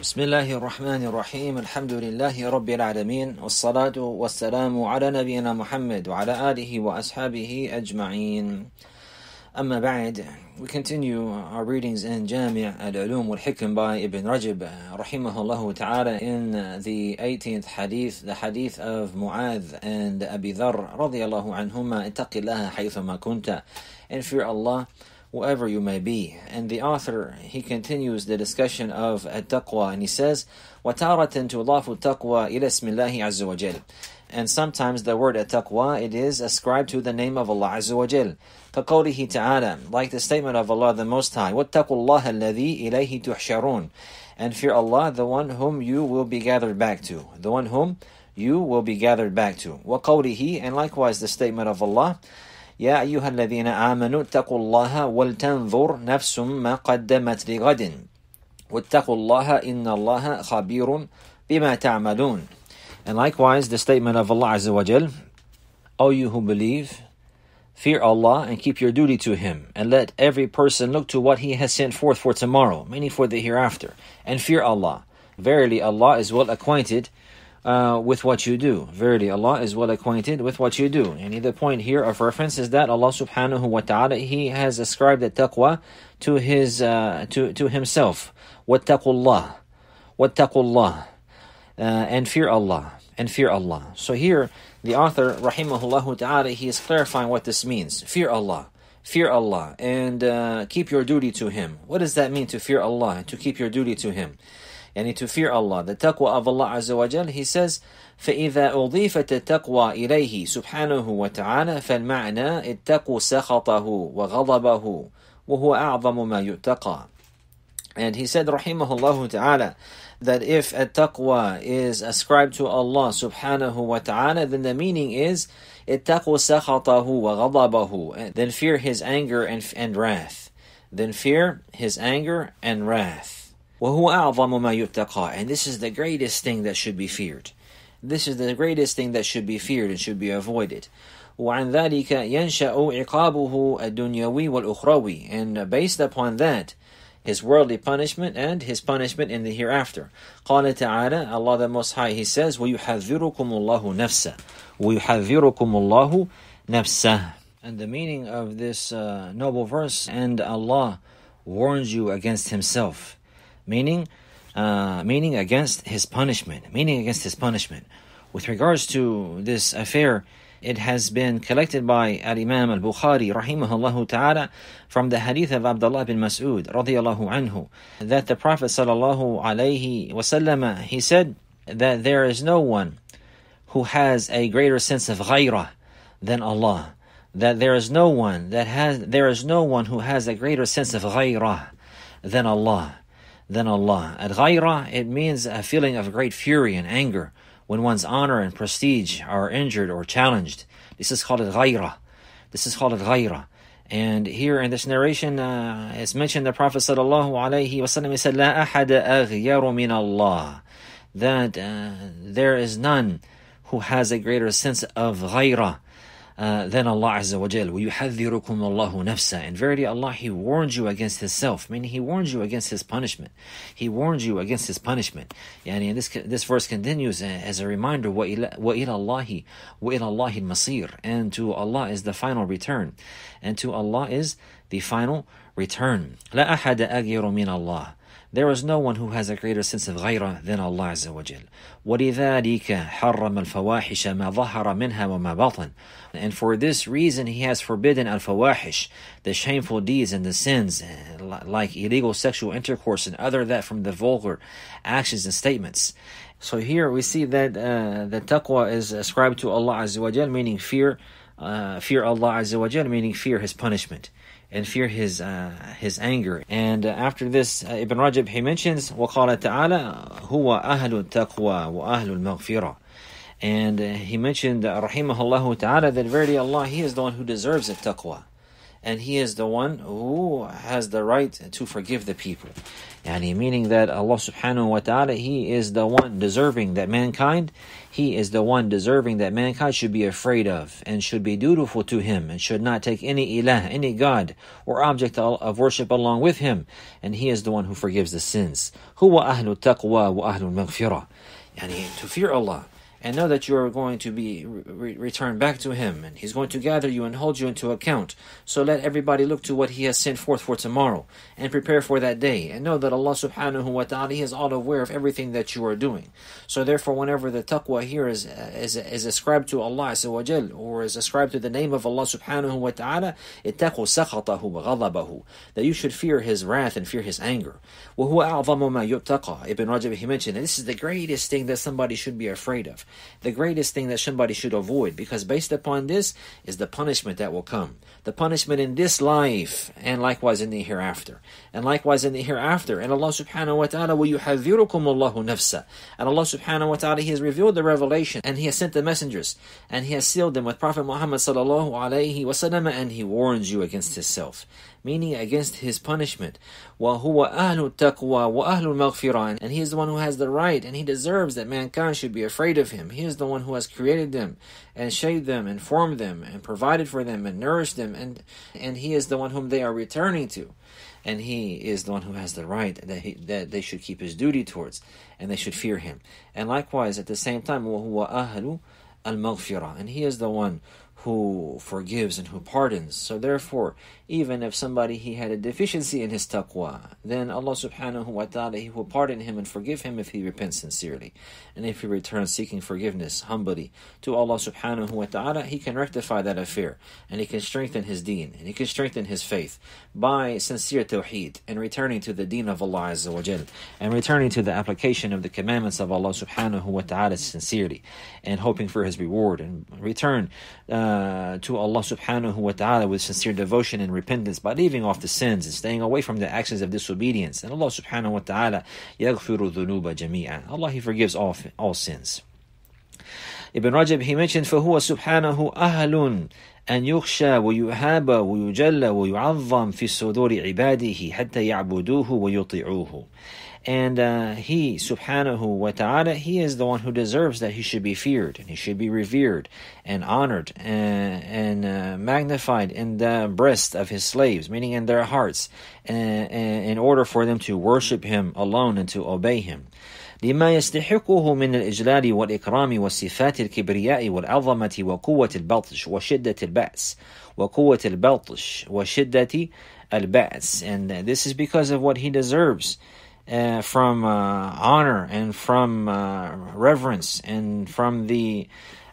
بسم الله الرحمن الرحيم الحمد لله رب العالمين والصلاة والسلام على نبينا محمد وعلى آله وأصحابه أجمعين أما بعد We continue our readings in Jami' al-Ulum wal-Hikm by Ibn Rajab rahimahullah ta'ala in the 18th hadith the hadith of Mu'adh and Abi Dharr radiyallahu anhuma ittaqillaha haythama kunta and fear Allah wherever you may be. And the author, he continues the discussion of at-taqwa, and he says, وَتَارَةً تُضَافُ التَّقْوَى إِلَى اسْمِ اللَّهِ عَزَّ وَجَلَ And sometimes the word at-taqwa, it is ascribed to the name of Allah Azza wa Jal. كقوله تعالى, like the statement of Allah the Most High, وَاتَّقُوا اللَّهَ الَّذِي إِلَيْهِ تُحْشَرُونَ And fear Allah, the one whom you will be gathered back to. The one whom you will be gathered back to. وقوله, and likewise the statement of Allah, يا أيها الذين آمنوا اتقوا الله ولتنظر نفس ما قدمت لغد واتقوا الله إن الله خبير بما تعملون And likewise the statement of Allah Azza wa Jal O you who believe Fear Allah and keep your duty to Him, and let every person look to what He has sent forth for tomorrow, meaning for the hereafter. And fear Allah. Verily, Allah is well acquainted uh, with what you do. Verily, Allah is well acquainted with what you do. And the point here of reference is that Allah subhanahu wa ta'ala, He has ascribed the taqwa to His, uh, to, to Himself. Wattaqullah. Wattaqullah. Uh, and fear Allah. And fear Allah. So here, the author, rahimahullah ta'ala, he is clarifying what this means. Fear Allah. Fear Allah and uh, keep your duty to Him. What does that mean to fear Allah? To keep your duty to Him يعني to fear Allah. The taqwa of Allah Azza wa Jal, he says, فإذا أضيفت التقوى إليه سبحانه وتعالى فالمعنى اتقوا سخطه وغضبه وهو أعظم ما يتقى. And he said, rahimahullah ta'ala, that if a taqwa is ascribed to Allah subhanahu wa ta'ala, then the meaning is اتقوا سخطه وغضبه. Then fear his anger and, and wrath. Then fear his anger and wrath. وهو أعظم ما يتقى and this is the greatest thing that should be feared this is the greatest thing that should be feared and should be avoided وعن ذلك ينشأ عقابه الدنيوي والأخروي and based upon that his worldly punishment and his punishment in the hereafter. قال تعالى Allah the Most High He says ويحذركم الله نفسه ويحذركم الله نفسه and the meaning of this uh, noble verse and Allah warns you against himself meaning uh, meaning against his punishment, meaning against his punishment. With regards to this affair, it has been collected by Al Imam Al Bukhari, rahimahullah ta'ala, from the hadith of Abdullah bin Mas'ud, radiallahu anhu, that the Prophet sallallahu alayhi wasallam, he said that there is no one who has a greater sense of ghayrah than Allah. That there is no one that has, there is no one who has a greater sense of ghayrah than Allah than Allah. At ghayra, it means a feeling of great fury and anger when one's honor and prestige are injured or challenged. This is called ghayra. This is called ghayra. And here in this narration, uh, it's mentioned the Prophet sallallahu alaihi wasallam said, "La ahad aghyaru min Allah," that uh, there is none who has a greater sense of ghayra uh, than Allah Azza wa Jal. وَيُحَذِّرُكُمُ اللَّهُ نَفْسًا And verily Allah, He warns you against His self, meaning He warns you against His punishment. He warns you against His punishment. Yani, this, this verse continues as a reminder, وَإِلَى اللَّهِ وَإِلَى اللَّهِ الْمَصِيرُ And to Allah is the final return. And to Allah is the final return. لَا أَحَدَ أَغْيَرُ مِنَ اللَّهِ there is no one who has a greater sense of غيرة than Allah Azza wa Jal. ولذلك حرم الفواحش ما ظهر منها وما بطن. And for this reason He has forbidden al-fawahish, the shameful deeds and the sins, like illegal sexual intercourse and other that from the vulgar actions and statements. So here we see that uh, the taqwa is ascribed to Allah Azza wa Jal, meaning fear, uh, fear Allah Azza wa Jal, meaning fear His punishment and fear his uh, his anger. And uh, after this, uh, Ibn Rajab he mentions وقال تعالى هو أهل التقوى وأهل المغفرة. And uh, he mentioned uh, rahimahullah ta'ala that verily Allah he is the one who deserves the taqwa and He is the one who has the right to forgive the people. Yani meaning that Allah subhanahu wa ta'ala, He is the one deserving that mankind, he is the one deserving that mankind should be afraid of and should be dutiful to Him and should not take any ilah, any God or object of worship along with Him. And He is the one who forgives the sins. Ahlu taqwa wa ahlu maghfirah. Yani to fear Allah and know that you are going to be re- returned back to Him, and He's going to gather you and hold you into account. So let everybody look to what He has sent forth for tomorrow, and prepare for that day, and know that Allah subhanahu wa ta'ala is all aware of everything that you are doing. So therefore, whenever the taqwa here is, is, is ascribed to Allah or is ascribed to the name of Allah subhanahu wa ta'ala, اتقوا سخطه وغضبه, that you should fear His wrath and fear His anger. وهو أعظم ما يتقى. Ibn Rajab, he mentioned, and this is the greatest thing that somebody should be afraid of the greatest thing that somebody should avoid because based upon this is the punishment that will come. The punishment in this life and likewise in the hereafter. And likewise in the hereafter. And Allah subhanahu wa ta'ala will yuhadhirukum Allahu nafsa. And Allah subhanahu wa ta'ala He has revealed the revelation and He has sent the messengers and He has sealed them with Prophet Muhammad sallallahu alayhi wasallam and He warns you against Himself meaning against his punishment. وَهُوَ أَهْلُ التَّقْوَى وَأَهْلُ الْمَغْفِرَةِ And he is the one who has the right, and he deserves that mankind should be afraid of him. He is the one who has created them, and shaped them, and formed them, and provided for them, and nourished them, and, and he is the one whom they are returning to. And he is the one who has the right that, he, that they should keep his duty towards, and they should fear him. And likewise, at the same time, وَهُوَ أَهْلُ الْمَغْفِرَةِ And he is the one who forgives and who pardons. So therefore, even if somebody he had a deficiency in his taqwa, then Allah subhanahu wa ta'ala he will pardon him and forgive him if he repents sincerely. And if he returns seeking forgiveness humbly to Allah subhanahu wa ta'ala, he can rectify that affair and he can strengthen his deen and he can strengthen his faith by sincere tawheed and returning to the deen of Allah Azza wa Jal and returning to the application of the commandments of Allah subhanahu wa ta'ala sincerely and hoping for his reward and return uh, to Allah subhanahu wa ta'ala with sincere devotion and repentance, by leaving off the sins and staying away from the actions of disobedience. And Allah subhanahu wa ta'ala يغفر الذنوب جميعا. Allah He forgives all, all sins. Ibn Rajab he mentioned فهو سبحانه أهل أن يخشى ويهاب ويجلى ويعظم في صدور عباده حتى يعبدوه ويطيعوه. And uh, He, subhanahu wa ta'ala, He is the one who deserves that He should be feared and He should be revered and honored and, and uh, magnified in the breast of His slaves, meaning in their hearts, uh, in order for them to worship Him alone and to obey Him. لما يستحقه من الإجلال والإكرام والصفات الكبرياء والعظمة وقوة البطش وشدة البأس وقوة البطش وشدة البأس and this is because of what he deserves uh, from uh, honor and from uh, reverence and from the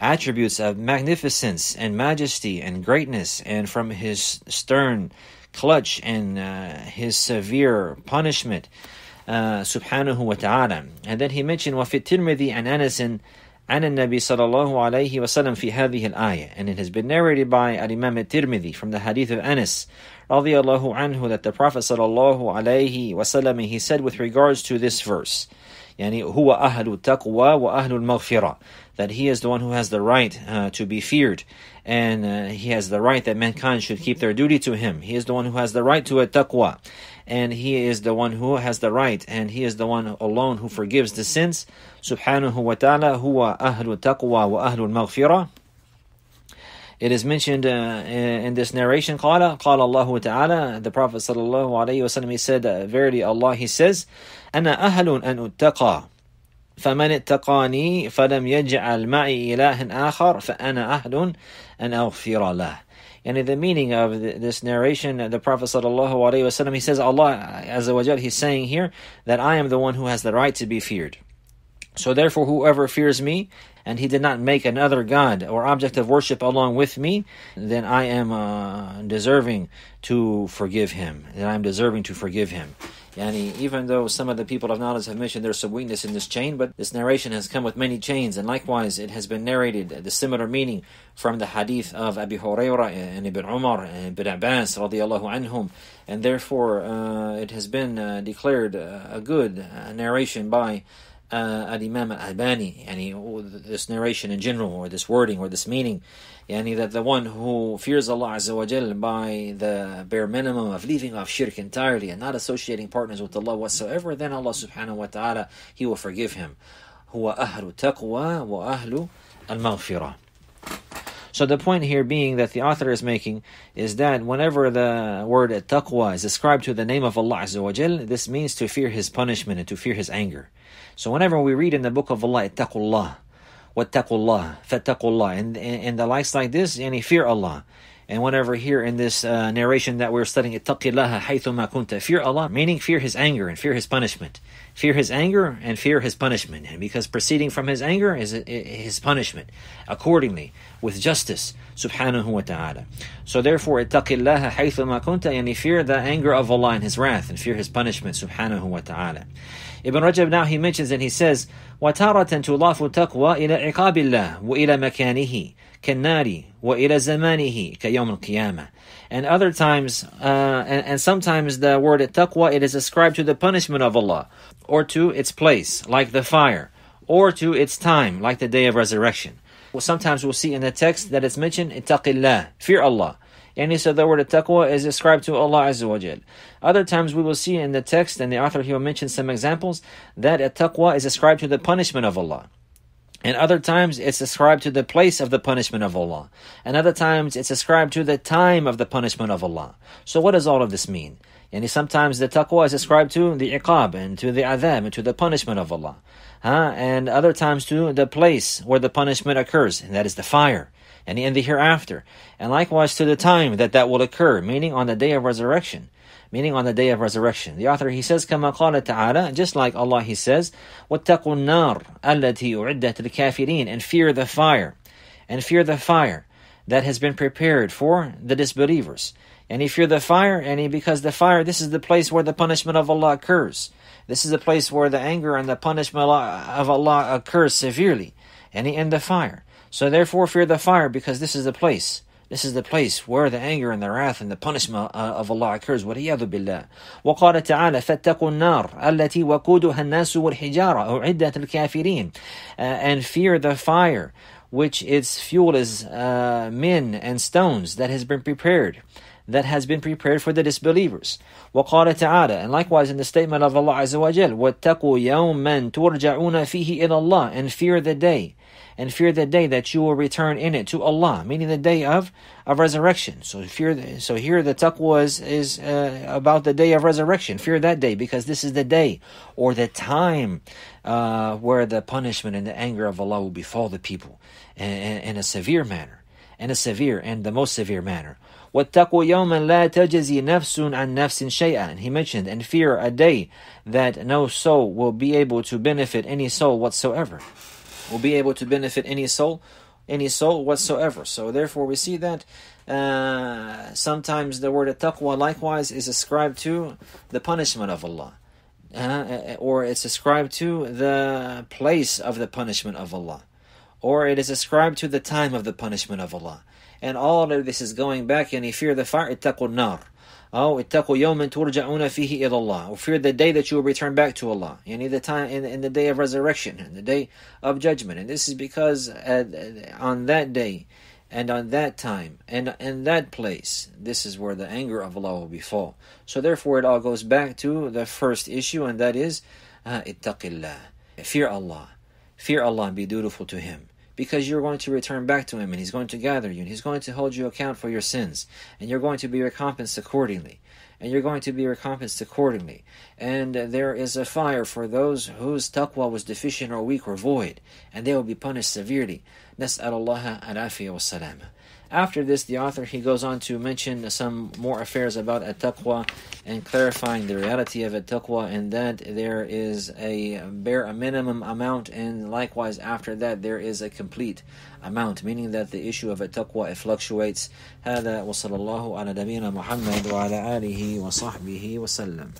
attributes of magnificence and majesty and greatness and from his stern clutch and uh, his severe punishment uh, subhanahu wa ta'ala. And then he mentioned wafit tirmidhi and anasin عن النبي صلى الله عليه وسلم في هذه الآية and it has been narrated by Imam al-Tirmidhi from the hadith of Anas radiallahu anhu that the Prophet sallallahu alayhi wasallam he said with regards to this verse يعني هو أهل التقوى وأهل المغفرة that he is the one who has the right uh, to be feared and uh, he has the right that mankind should keep their duty to him he is the one who has the right to a taqwa and he is the one who has the right and he is the one alone who forgives the sins subhanahu wa ta'ala huwa ahlu taqwa wa ahlu maghfirah it is mentioned uh, in this narration قال قال الله تعالى the Prophet صلى الله عليه وسلم he said uh, verily Allah he says أنا أهل أن أتقى فمن اتقاني فلم يجعل معي إله آخر فأنا أهل أن أغفر له and in the meaning of this narration, the Prophet ﷺ, he says, Allah Azza he's saying here that I am the one who has the right to be feared. So therefore, whoever fears me, and he did not make another god or object of worship along with me, then I am uh, deserving to forgive him. Then I am deserving to forgive him. Yani, even though some of the people of knowledge have mentioned there's some weakness in this chain, but this narration has come with many chains, and likewise it has been narrated the similar meaning from the hadith of Abu Hurairah and Ibn Umar and Ibn Abbas radiallahu anhum, and therefore uh, it has been uh, declared uh, a good uh, narration by uh, Al-Imam Al-Albani, and this narration in general, or this wording, or this meaning, yani that the one who fears Allah Azza wa Jal by the bare minimum of leaving off shirk entirely and not associating partners with Allah whatsoever, then Allah subhanahu wa ta'ala, He will forgive him. هو أهل تقوى وأهل المغفرة. so the point here being that the author is making is that whenever the word taqwa is ascribed to the name of Allah Azza this means to fear His punishment and to fear His anger. So whenever we read in the book of Allah, ittaqullah, wattaqullah, fattaqullah, and, and the likes like this, any fear Allah. And whenever here in this uh, narration that we're studying, ittaqillaha haythuma kunta, fear Allah, meaning fear His anger and fear His punishment. Fear His anger and fear His punishment. And because proceeding from His anger is His punishment, accordingly, with justice, subhanahu wa ta'ala. So therefore, ittaqillaha haythuma kunta, and fear the anger of Allah and His wrath, and fear His punishment, subhanahu wa ta'ala. Ibn Rajab now he mentions and he says, وَتَارَةً تُضَافُ تَقْوَى إِلَى عِقَابِ اللَّهِ وَإِلَى مَكَانِهِ كالنار وإلى زمانه كيوم القيامة. And other times, uh, and, and, sometimes the word taqwa, it is ascribed to the punishment of Allah, or to its place, like the fire, or to its time, like the day of resurrection. Well, sometimes we'll see in the text that it's mentioned, ittaqillah, fear Allah. And he said the word taqwa is ascribed to Allah Azza wa Jal. Other times we will see in the text, and the author here will mention some examples, that taqwa is ascribed to the punishment of Allah. And other times it's ascribed to the place of the punishment of Allah. And other times it's ascribed to the time of the punishment of Allah. So what does all of this mean? And sometimes the taqwa is ascribed to the iqab and to the adhab and to the punishment of Allah. Huh? And other times to the place where the punishment occurs, and that is the fire and in the hereafter. And likewise to the time that that will occur, meaning on the day of resurrection meaning on the day of resurrection. The author he says, كما قال تعالى, just like Allah he says, واتقوا النار التي أعدت للكافرين and fear the fire, and fear the fire that has been prepared for the disbelievers. And he fear the fire, and he, because the fire, this is the place where the punishment of Allah occurs. This is the place where the anger and the punishment of Allah occurs severely, and he in the fire. So therefore fear the fire, because this is the place this is the place where the anger and the wrath and the punishment uh, of Allah occurs. وَلِيَذُ بِاللَّهِ وقال تعالى فاتقوا النار التي وقودها الناس والحجارة أعدت الكافرين uh, and fear the fire which its fuel is uh, men and stones that has been prepared that has been prepared for the disbelievers. وقال تعالى and likewise in the statement of Allah Azza wa Jal واتقوا يوما ترجعون فيه إلى الله and fear the day and fear the day that you will return in it to Allah, meaning the day of, of resurrection. So fear. The, so here the taqwa is, is uh, about the day of resurrection. Fear that day because this is the day or the time uh, where the punishment and the anger of Allah will befall the people in, in, in a severe manner, in a severe and the most severe manner. واتقوا يوما لا تجزي نفس عن نفس شيئا. And he mentioned, and fear a day that no soul will be able to benefit any soul whatsoever will be able to benefit any soul, any soul whatsoever. So therefore, we see that uh, sometimes the word taqwa likewise is ascribed to the punishment of Allah. Uh, or it's ascribed to the place of the punishment of Allah, or it is ascribed to the time of the punishment of Allah. And all of this is going back, and you fear the fire, ittaqul nar. Oh, اتقوا يوما ترجعون فيه إلى الله. Or fear the day that you will return back to Allah. Yani the time in, in the day of resurrection, in the day of judgment. And this is because uh, on that day and on that time and in that place, this is where the anger of Allah will befall. So therefore it all goes back to the first issue and that is uh, ittaqillah. Fear Allah. Fear Allah and be dutiful to Him because you're going to return back to him and he's going to gather you and he's going to hold you account for your sins and you're going to be recompensed accordingly and you're going to be recompensed accordingly. And there is a fire for those whose taqwa was deficient or weak or void and they will be punished severely. Nas'alullah al-afiyah was salama After this, the author he goes on to mention some more affairs about at-taqwa and clarifying the reality of at-taqwa and that there is a bare a minimum amount and likewise after that there is a complete amount meaning that the issue of at-taqwa it fluctuates هذا وصلى الله على نبينا محمد وعلى آله وصحبه وسلم